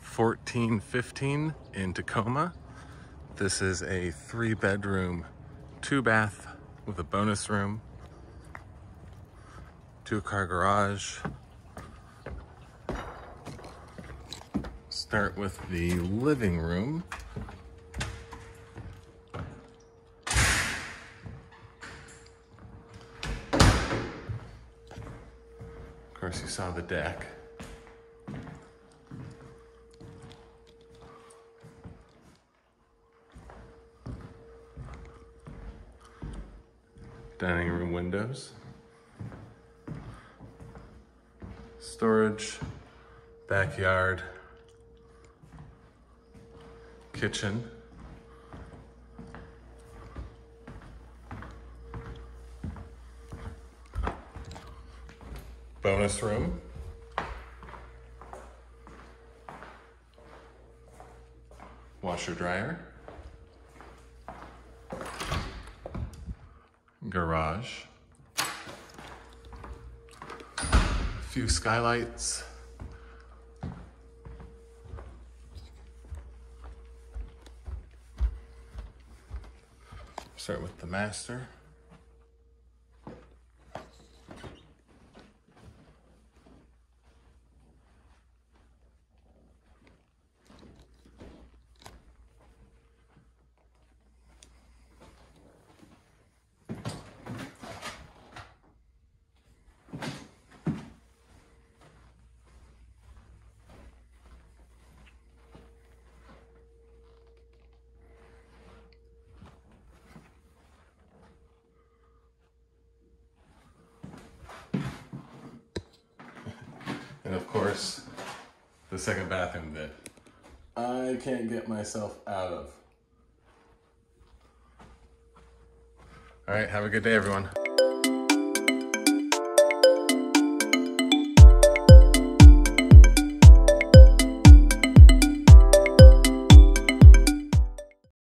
Fourteen fifteen in Tacoma. This is a three bedroom, two bath with a bonus room, two car garage. Start with the living room. Of course, you saw the deck. Dining room windows. Storage, backyard, kitchen. Bonus room. Washer dryer. Garage. A few skylights. Start with the master. And of course, the second bathroom that I can't get myself out of. All right, have a good day, everyone.